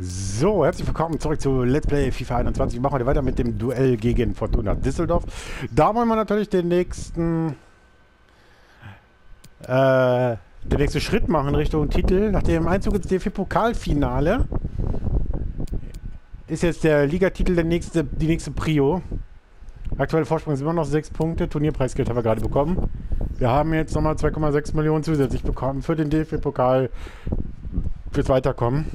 So, herzlich willkommen zurück zu Let's Play FIFA 21. Wir machen heute weiter mit dem Duell gegen Fortuna Düsseldorf. Da wollen wir natürlich den nächsten äh, den nächsten Schritt machen Richtung Titel. Nach dem Einzug ins DFB-Pokalfinale ist jetzt der Ligatitel der nächste, die nächste Prio. Aktuelle Vorsprung sind immer noch 6 Punkte. Turnierpreisgeld haben wir gerade bekommen. Wir haben jetzt nochmal 2,6 Millionen zusätzlich bekommen für den DFB-Pokal fürs Weiterkommen.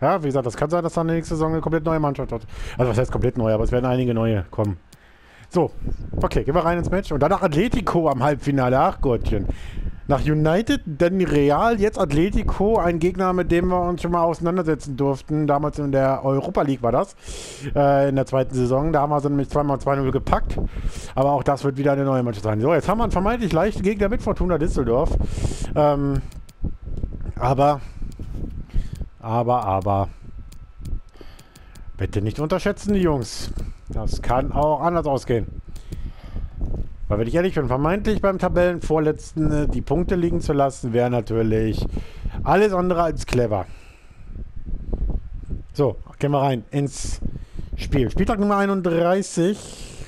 Ja, wie gesagt, das kann sein, dass dann nächste Saison eine komplett neue Mannschaft hat. Also was heißt komplett neu, aber es werden einige neue kommen. So, okay, gehen wir rein ins Match. Und danach Atletico am Halbfinale. Ach Gottchen. Nach United, dann Real, jetzt Atletico, ein Gegner, mit dem wir uns schon mal auseinandersetzen durften. Damals in der Europa League war das, äh, in der zweiten Saison. Da haben wir sie nämlich zweimal 2-0 gepackt. Aber auch das wird wieder eine neue Mannschaft sein. So, jetzt haben wir einen vermeintlich leichten Gegner mit Fortuna Düsseldorf. Ähm, aber aber, aber. Bitte nicht unterschätzen, die Jungs. Das kann auch anders ausgehen. Weil, wenn ich ehrlich bin, vermeintlich beim Tabellenvorletzten äh, die Punkte liegen zu lassen, wäre natürlich alles andere als clever. So, gehen wir rein ins Spiel. Spieltag Nummer 31.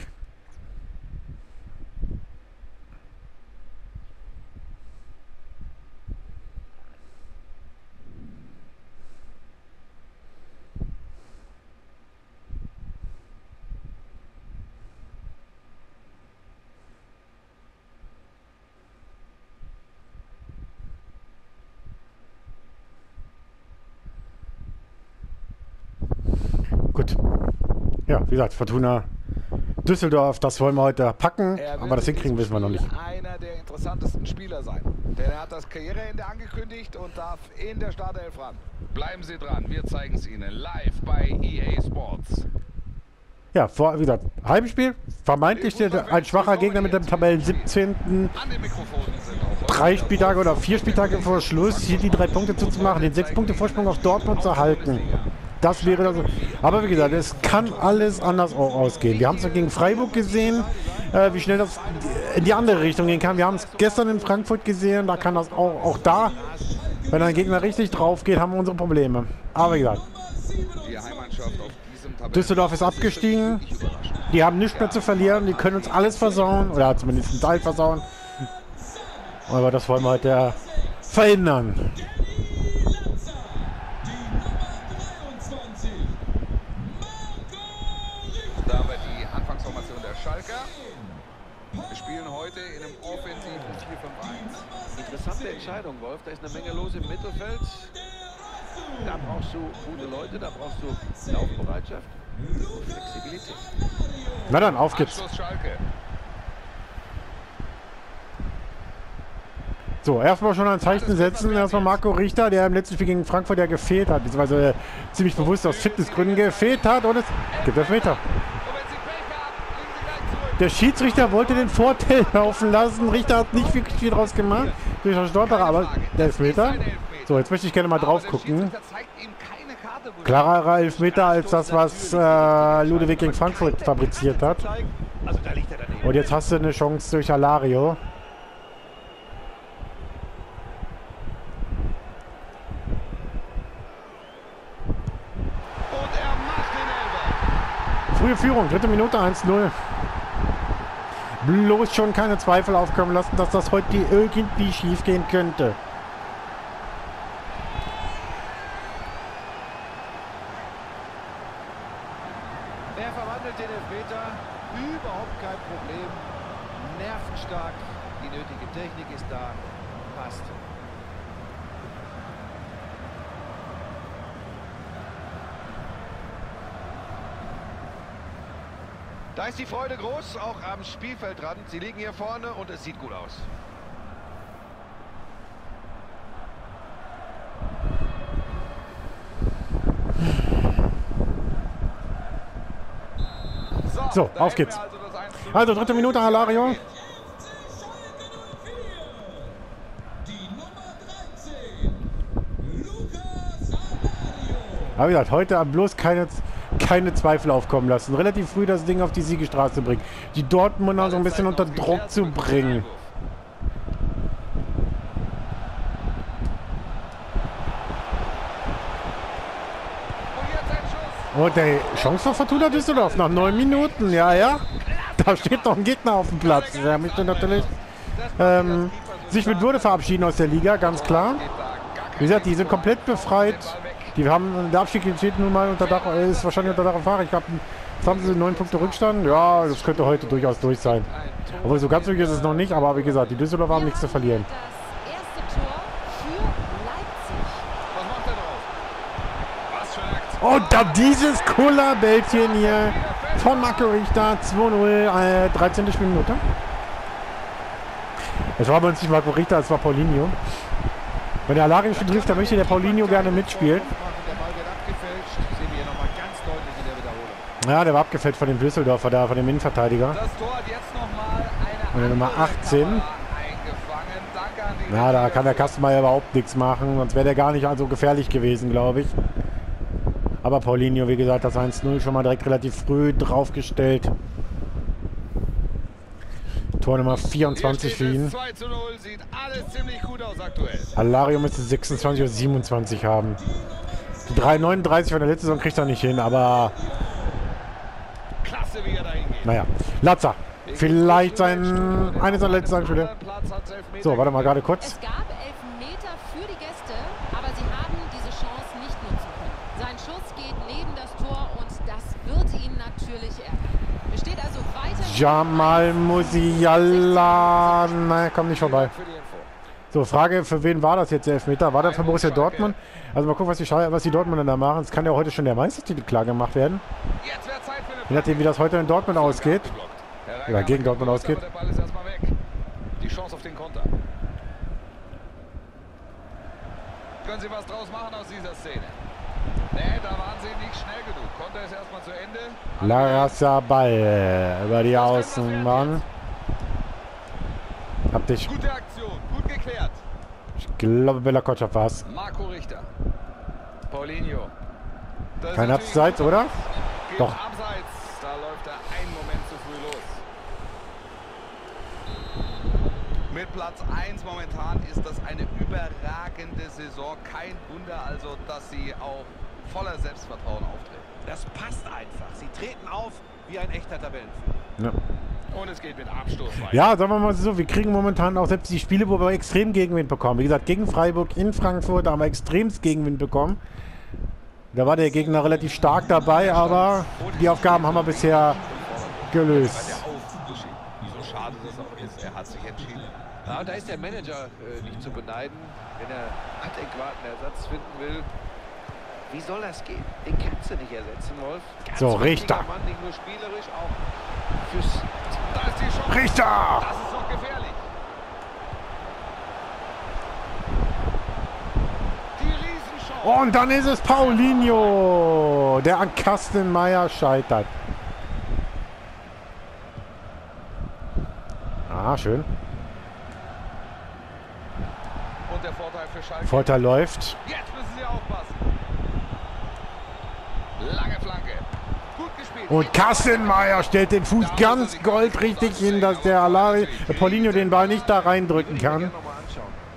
Gut. Ja, wie gesagt, Fortuna Düsseldorf, das wollen wir heute packen, aber das hinkriegen wissen wir noch nicht. einer der interessantesten Spieler sein. Denn er hat das Karriereende angekündigt und darf in der Startelf ran. Bleiben Sie dran, wir zeigen es Ihnen live bei EA Sports. Ja, vor, wie gesagt, Heimspiel, vermeintlich ein schwacher Gegner mit dem Tabellen 17. Drei Spieltage oder vier Spieltage vor Schluss, hier die drei Punkte zuzumachen, den sechs Punkte Vorsprung auf Dortmund zu halten. Das wäre das. Aber wie gesagt, es kann alles anders auch ausgehen. Wir haben es gegen Freiburg gesehen, äh, wie schnell das in die andere Richtung gehen kann. Wir haben es gestern in Frankfurt gesehen, da kann das auch, auch da, wenn ein Gegner richtig drauf geht, haben wir unsere Probleme. Aber wie gesagt, Düsseldorf ist abgestiegen. Die haben nichts mehr zu verlieren. Die können uns alles versauen. Oder zumindest einen Teil versauen. Aber das wollen wir heute verhindern. Entscheidung, Wolf. Da ist eine Menge los im Mittelfeld. Da brauchst du gute Leute, da brauchst du Laufbereitschaft und Flexibilität. Na dann, auf geht's. So, erstmal schon ein Zeichen setzen. Erstmal Marco Richter, der im letzten Spiel gegen Frankfurt ja gefehlt hat, beziehungsweise ziemlich bewusst aus Fitnessgründen gefehlt hat und es gibt Elfmeter. Der Schiedsrichter wollte den Vorteil laufen lassen. Richter hat nicht wirklich viel draus gemacht. Durch Stolperer, aber der Elfmeter. So, jetzt möchte ich gerne mal drauf gucken. Klarer Elfmeter als das, was äh, Ludwig gegen Frankfurt fabriziert hat. Und jetzt hast du eine Chance durch Alario. Frühe Führung, dritte Minute 1-0 bloß schon keine Zweifel aufkommen lassen, dass das heute irgendwie schief gehen könnte. Er verwandelt den Elfmeter. Überhaupt kein Problem. Nervenstark. Die nötige Technik ist da. Passt. Da ist die Freude groß, auch am Spielfeldrand. Sie liegen hier vorne und es sieht gut aus. So, auf geht's. Also, also dritte Minute, Alario. Aber wie gesagt, heute bloß keine keine Zweifel aufkommen lassen. Relativ früh das Ding auf die Siegestraße bringen. Die Dortmunder so ein bisschen unter Druck zu bringen. Und der Chance für Fortuna Düsseldorf nach neun Minuten. Ja, ja. Da steht noch ein Gegner auf dem Platz. Der möchte natürlich ähm, sich mit Würde verabschieden aus der Liga, ganz klar. Wie gesagt, die sind komplett befreit. Die haben, der Abstieg steht nun mal unter Dach, ist wahrscheinlich unter Dach und Fach. Ich glaube, jetzt haben sie neun Punkte Rückstand. Ja, das könnte heute durchaus durch sein. Obwohl, so ganz durch ist es noch nicht. Aber wie gesagt, die Düsseldorfer haben nichts zu verlieren. Er. Und dann dieses Kullerbällchen hier von Marco Richter. 2-0, äh, 13. Spielminute. Es war bei uns nicht Marco Richter, es war Paulinho. Wenn der Alari schon trifft, dann möchte der Paulinho gerne mitspielen. Der Ball wird abgefälscht. Sehen wir hier nochmal ganz deutlich in der Wiederholung. Ja, der war abgefällt von dem Düsseldorfer da, von dem Innenverteidiger. Und der Nummer andere 18. Kamera eingefangen. Danke an die Ja, da kann der Kastenmeier überhaupt nichts machen, sonst wäre der gar nicht so gefährlich gewesen, glaube ich. Aber Paulinho, wie gesagt, das 1-0 schon mal direkt relativ früh draufgestellt. Tor Nummer 24 für ihn. es 2 zu 0. Sieht alles ziemlich gut aus aktuell. Alario müsste 26 oder 27 haben. Die 3,39 von der letzten Saison kriegt er nicht hin, aber Klasse, wie er da hingeht. Naja. Latza. Vielleicht sein eines seiner letzten Anspiele. So, warte mal gerade kurz. Es gab Elfmeter für die Gäste, aber sie haben diese Chance nicht nutzen können. Sein Schuss geht neben das Tor und das wird ihn natürlich ärgern. Es steht also weiter. Jamal Musiala. Nein, komm nicht vorbei. So, Frage, für wen war das jetzt der Elfmeter? War der für Borussia Dortmund? Also mal gucken, was die, was die Dortmunder da machen. Es kann ja heute schon der Meistertitel klar gemacht werden. Je nachdem, wie das heute in Dortmund ausgeht. Der Oder gegen Dortmund ausgeht. Die Chance auf den Konter. Können Sie was draus machen aus dieser Szene? Nee, da waren Sie nicht schnell genug. Konter ist erstmal zu Ende. Larassa Ball über die Außenbahn. Hab dich. Gute Aktion, gut geklärt. Ich glaube, Bella Kotschap war's. Marco Richter. Paulinho. Das Kein Abseits, oder? Geht Doch. Abseits. Da läuft er einen Moment zu früh los. Mit Platz 1 momentan ist das eine überragende Saison. Kein Wunder also, dass sie auch voller Selbstvertrauen auftreten. Das passt einfach. Sie treten auf wie ein echter Tabellenführer. Ja. Und es geht mit Abstoß weiter. ja, sagen wir mal so, wir kriegen momentan auch selbst die Spiele, wo wir extrem Gegenwind bekommen. Wie gesagt, gegen Freiburg in Frankfurt haben wir extremst Gegenwind bekommen. Da war der Gegner relativ stark dabei, aber die Aufgaben haben wir bisher gelöst. So schade das auch ist. Er hat sich entschieden. Ja, und da ist der Manager äh, nicht zu beneiden, wenn er adäquaten Ersatz finden will. Wie soll das gehen? Den kannst du nicht ersetzen, Wolf. Ganz So, Richter. Mann, nicht nur spielerisch, auch fürs Da ist die Chance. Richter! Das ist noch gefährlich. Und dann ist es Paulinho, der an Kastenmeier scheitert. Ah, schön. Und der Vorteil. Vorteil läuft. Jetzt müssen sie aufpassen. Lange Flanke. Gut gespielt. Und Kastenmeier stellt den Fuß ganz goldrichtig hin, dass der Alari, der Paulinho den Ball nicht da reindrücken kann.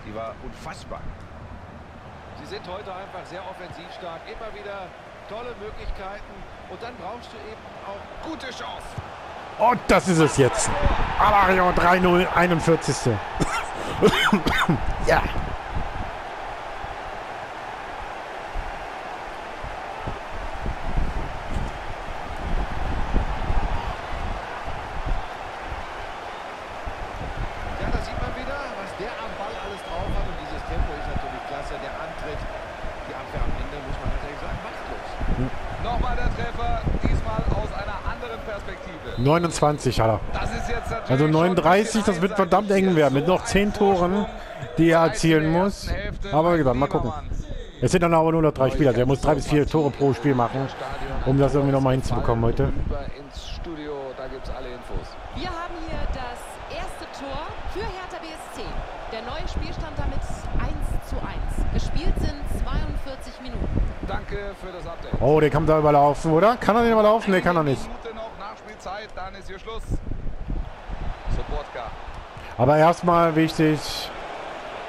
Die war unfassbar. Sie sind heute einfach sehr offensiv stark. Immer wieder tolle Möglichkeiten. Und dann brauchst du eben auch Gute Chance. Und das ist es jetzt. Alario 3-0, 41. ja. Ja, da sieht man wieder, was der am Ball alles drauf hat. Und dieses Tempo ist natürlich klasse. Der Antritt, die Abwehr am Ende, muss man natürlich sagen, machtlos. Nochmal der Treffer. Diesmal aus einer anderen Perspektive. 29 hat er. Also schon 39, ein das wird verdammt eng werden. Mit noch So 10 ein Toren, die er erzielen der muss. Aber wie gesagt, mal gucken. Es sind dann aber nur noch drei Spieler. Der muss drei bis vier Tore pro Spiel machen, um das irgendwie nochmal hinzubekommen heute. Da. Wir haben hier das erste Tor für Hertha BSC. Der neue Spielstand damit 1 zu 1. Gespielt sind 42 Minuten. Danke für das Update. Oh, den kann er überlaufen, oder? Kann er den überlaufen? Nee, kann er nicht. Noch Nachspielzeit, dann ist hier Schluss. Sobotka. Aber erstmal wichtig,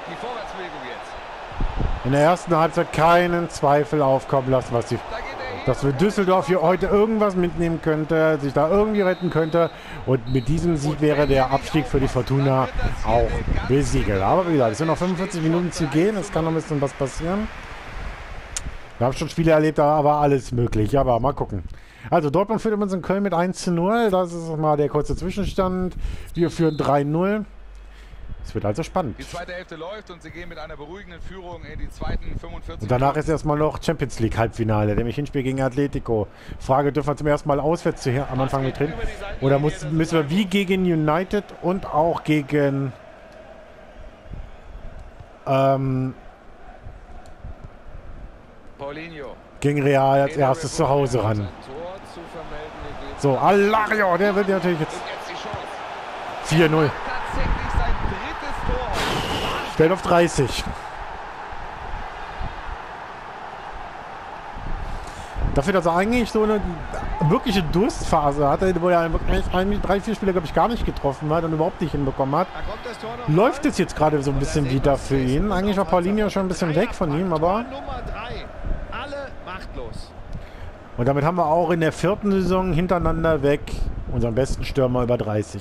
Die Vorwärtsbewegung jetzt. in der ersten Halbzeit keinen Zweifel aufkommen lassen, was die... Da dass wir Düsseldorf hier heute irgendwas mitnehmen könnte, sich da irgendwie retten könnte. Und mit diesem Sieg wäre der Abstieg für die Fortuna auch besiegelt. Aber wie gesagt, es sind noch 45 Minuten zu gehen. Es kann noch ein bisschen was passieren. Wir haben schon Spiele erlebt, da war alles möglich. Aber mal gucken. Also Dortmund führt uns in Köln mit 1 zu 0. Das ist mal der kurze Zwischenstand. Wir führen 3-0. Es wird also spannend. Die zweite Hälfte läuft und sie gehen mit einer beruhigenden Führung in die zweiten 45 Und danach ist erstmal noch Champions League Halbfinale, nämlich Hinspiel gegen Atletico. Frage, dürfen wir zum ersten Mal auswärts hier am Anfang mit drin? Oder muss, müssen wir wie gegen United und auch gegen ähm, Paulinho. gegen Real als erstes zu Hause ran? Tor zu vermelden in dem So, Alario, der wird natürlich jetzt Und jetzt die Chance. 4-0. Tatsächlich sein drittes Tor. Stellt auf 30. Dafür, dass er eigentlich so eine wirkliche Durstphase hatte, wo er eigentlich drei, vier Spiele, glaube ich, gar nicht getroffen hat und überhaupt nicht hinbekommen hat, läuft es jetzt gerade so ein bisschen wieder für ihn. Eigentlich war Paulinho schon ein bisschen weg von ihm, aber... Tor Nummer drei. Alle machtlos. Und damit haben wir auch in der vierten Saison hintereinander weg unseren besten Stürmer über 30.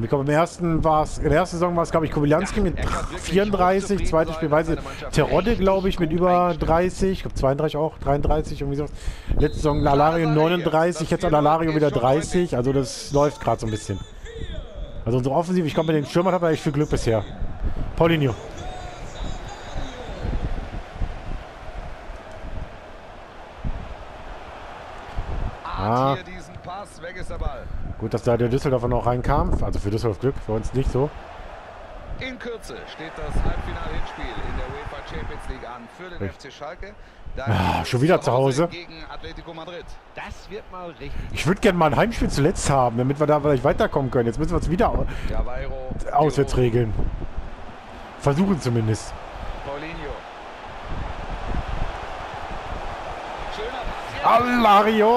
Ich glaube, im ersten war es, in der ersten Saison war es, glaube ich, Kobylanski mit kann wirklich 34, hochzufrieden zweites Spiel weiß ich, Terodde, glaube ich, mit über eingestellt 30, ich glaube 32 auch, 33, irgendwie sowas. Letzte Saison Alario 39, jetzt Alario wieder 30, also das läuft gerade so ein bisschen. Also unsere Offensive, ich glaube, mit den Stürmern hat er echt viel Glück bisher. Paulinho. Ah. Ahnt hier diesen Pass. Weg ist der Ball. Gut, dass da der Düsseldorfer noch reinkam, also für Düsseldorf Glück, für uns nicht so. In Kürze steht das Halbfinal-Hinspiel in der UEFA Champions League an für den FC Schalke. Da Ah, schon wieder zu Hause. Gegen Atletico Madrid. Das wird mal richtig. Ich würde gerne mal ein Heimspiel zuletzt haben, damit wir da vielleicht weiterkommen können. Jetzt müssen wir es wieder Javairo. auswärts regeln. Versuchen zumindest. Paulinho. Schöner Pass. Alario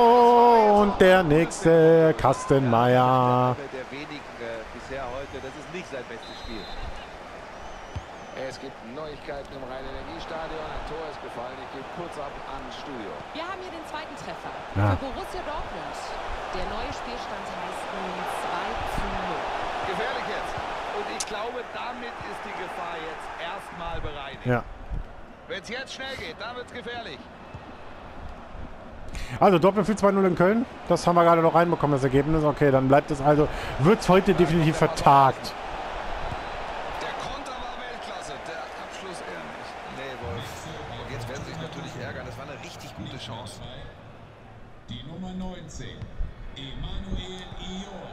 und der nächste Kastenmeier. Der wenigen äh, bisher heute. Das ist nicht sein bestes Spiel. Es gibt Neuigkeiten im Rhein-Energiestadion. Ein Tor ist gefallen. Ich gebe kurz ab ans Studio. Wir haben hier den zweiten Treffer Ja. für Borussia Dortmund. Der neue Spielstand heißt nun 2 zu 0. Gefährlich jetzt. Und ich glaube, damit ist die Gefahr jetzt erstmal bereinigt. Ja. Wenn es jetzt schnell geht, dann wird es gefährlich. Also Dortmund für 2-0 in Köln. Das haben wir gerade noch reinbekommen, das Ergebnis. Okay, dann bleibt es also, wird es heute definitiv vertagt. Der Konter war Weltklasse, der Abschluss eher nicht. Nee, Wolf. Und jetzt werden sie sich natürlich ärgern. Das war eine richtig gute Chance. Die Nummer 19, Emanuel Ior.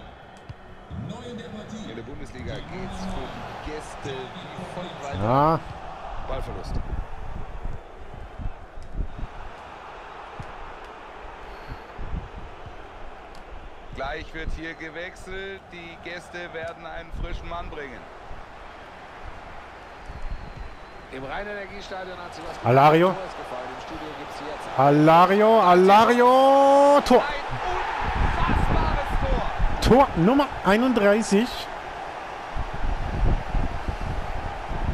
Neu in der In Partie. der Bundesliga geht es für die Gäste wie folgt weiter. Ja, Ballverlust. Gleich wird hier gewechselt. Die Gäste werden einen frischen Mann bringen. Im Rhein-Energiestadion hat sich was Alario. Tor ist gefallen. Im Studio gibt es jetzt Alario, Alario, Tor. Ein unfassbares Tor. Tor Nummer 31.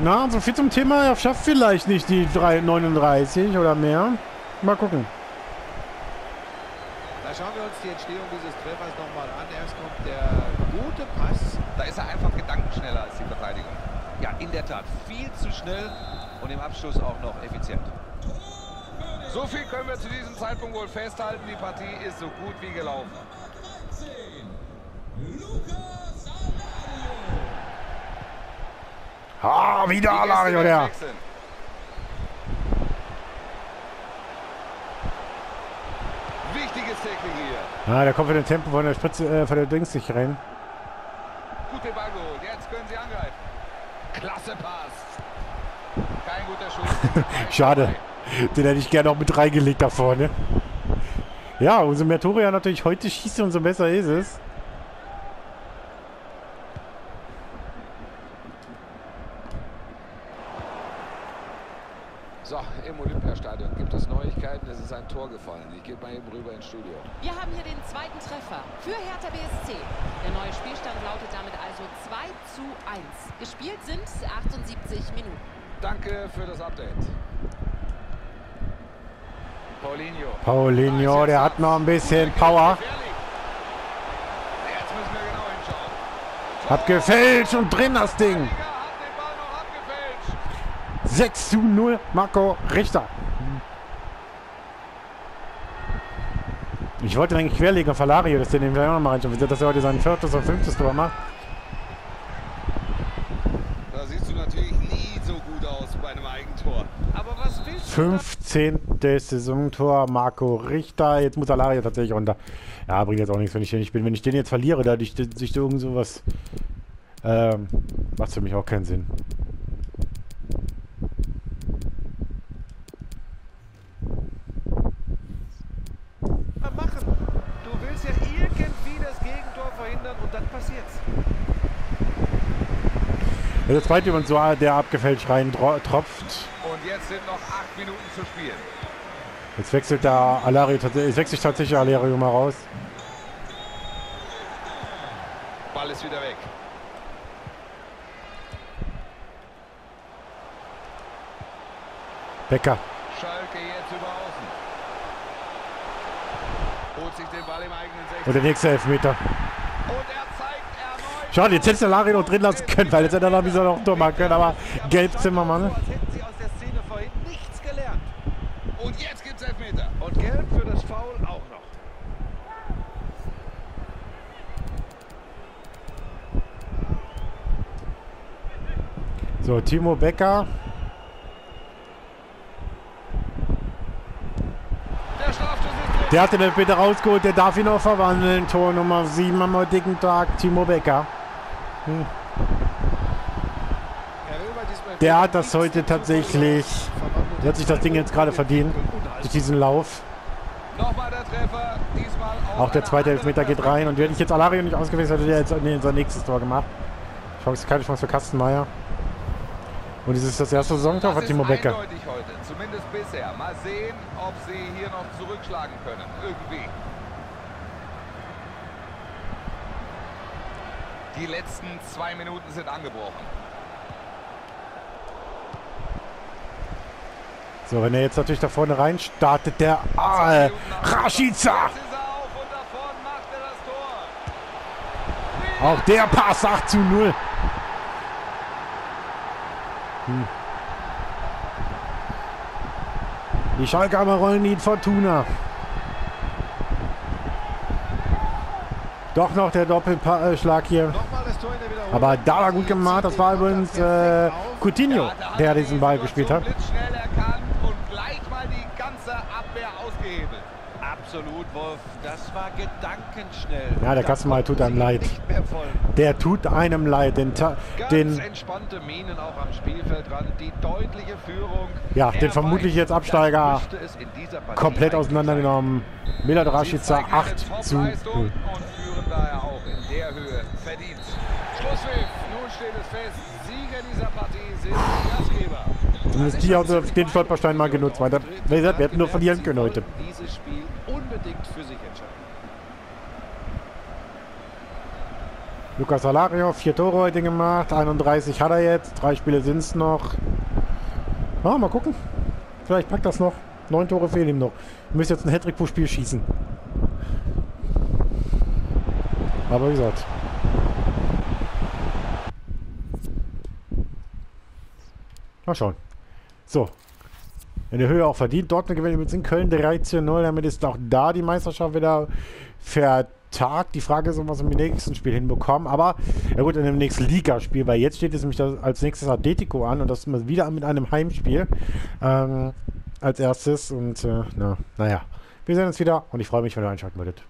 Na, so viel zum Thema, er schafft vielleicht nicht die 3, 39 oder mehr. Mal gucken. Schauen wir uns die Entstehung dieses Treffers nochmal an. Erst kommt der gute Pass. Da ist er einfach gedankenschneller als die Verteidigung. Ja, in der Tat. Viel zu schnell und im Abschluss auch noch effizient. So viel können wir zu diesem Zeitpunkt wohl festhalten. Die Partie ist so gut wie gelaufen. 13, Lukas Alario. Ah, wieder Alario, der. wechseln. Ah, der kommt für den Tempo von der Spritze, äh, von der Dings nicht rein. Gut den Ball geholt. Jetzt können sie angreifen. Klasse Pass. Kein guter Schuss. Schade. Den hätte ich gerne auch mit reingelegt da vorne. Ja, umso mehr Tore er natürlich heute schießt, umso besser ist es. So, im Olympiastadion gibt es Neuigkeiten. Es ist ein Tor gefallen. Ich gehe mal eben rüber ins Studio. Wir haben hier den zweiten Treffer für Hertha BSC. Der neue Spielstand lautet damit also 2 zu 1. Gespielt sind 78 Minuten. Danke für das Update. Paulinho. Paulinho, der hat noch ein bisschen Power. Genau. Hat gefälscht und drin das Ding. Liga hat den Ball noch abgefälscht. 6 zu 0, Marco Richter. Ich wollte eigentlich querlegen für Lario, dass der den vielleicht auch noch mal reinschauen. Dass er heute sein viertes oder fünftes Tor macht. Da siehst du natürlich nie so gut aus bei einem Eigentor. Aber was willst du? 15. Saisontor, Marco Richter. Jetzt muss Alario tatsächlich runter. Ja, bringt jetzt auch nichts, wenn ich den nicht bin. Wenn ich den jetzt verliere, dadurch sich irgend sowas. Ähm, macht für mich auch keinen Sinn. mal machen? Du willst ja irgendwie das Gegentor verhindern und dann passiert's. Der zweite und so, der abgefälscht rein tro- tropft. Und jetzt sind noch acht Minuten zu spielen. Jetzt wechselt der Alario, jetzt wechselt tatsächlich Alario mal raus. Ball ist wieder weg. Becker. Schalke jetzt über außen. Holt sich den Ball im eigenen 16. Und der nächste Elfmeter. Und er. Schade, jetzt hätte der noch drin lassen können, weil jetzt hätte er noch wieder noch Tor machen können. Aber gelb Zimmermann. Gelernt. Und jetzt gibt's Elfmeter. Und gelb für das Foul auch noch. So, Timo Becker. Der hat den Elfmeter rausgeholt, der darf ihn auch verwandeln. Tor Nummer 7 am heutigen Tag, Timo Becker. Er Der hat das heute tatsächlich, der hat sich das Ding jetzt gerade verdient, durch diesen Lauf. Auch der zweite Elfmeter geht rein. Und wenn ich jetzt Alario nicht ausgewechselt hätte, hätte er jetzt nee, sein nächstes Tor gemacht. Chance, keine Chance für Kastenmeier. Und es ist das erste Saisontor von Timo Becker. heute, zumindest bisher. Mal sehen, ob sie hier noch zurückschlagen können. Irgendwie. Die letzten zwei Minuten sind angebrochen. So, wenn er jetzt natürlich da vorne rein startet, der ah, Rashica. Auch der Pass 8 zu 0. Hm. Die Schalker rollen in Fortuna. Doch noch der Doppelschlag hier. Aber da war gut gemacht. Das war übrigens äh, Coutinho, der er die diesen Ball gespielt hat. Absolut, Wolf. Das war gedankenschnell. Ja, der Kassenmal tut einem leid. Der tut einem leid. Den, Ta- den entspannte Minen auch am Spielfeldrand. Die deutliche Führung. Ja, den vermutlich jetzt Absteiger komplett auseinandergenommen. Milad Rashica zeigen eine 8 zu 0. Daher auch in der Höhe verdient. Schlusspfiff. Nun steht es fest. Sieger dieser Partie sind die Gastgeber. Zumindest die haben sie den Stolperstein mal genutzt. Weil, wie gesagt, wir hätten nur verlieren können heute. Dieses Spiel unbedingt für sich entscheiden. Lucas Alario, vier Tore heute gemacht. 31 hat er jetzt. Drei Spiele sind es noch. Ah, mal gucken. Vielleicht packt das noch. Neun Tore fehlen ihm noch. Wir müssen jetzt ein Hattrick pro Spiel schießen. Aber wie gesagt. Mal schauen. So. In der Höhe auch verdient. Dortmund gewinnt übrigens in Köln 3 zu 0. Damit ist auch da die Meisterschaft wieder vertagt. Die Frage ist, ob wir es im nächsten Spiel hinbekommen. Aber, ja gut, in dem nächsten Ligaspiel, weil jetzt steht es nämlich als nächstes Atletico an und das wieder mit einem Heimspiel ähm, als erstes. Und, äh, na, naja, wir sehen uns wieder und ich freue mich, wenn ihr einschalten würdet.